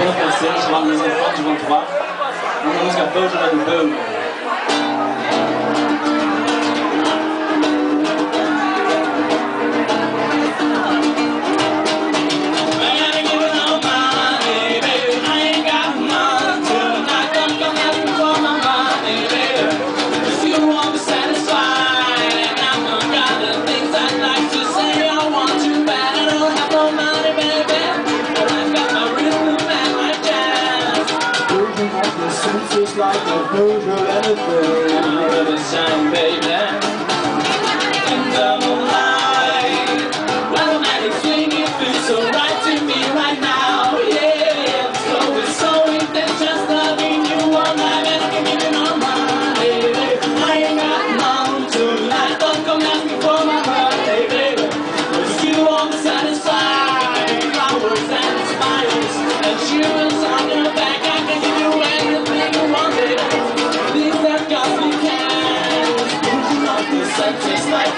bon concert, je vois les enfants du 23. On ne pas, just like a Hoosier and just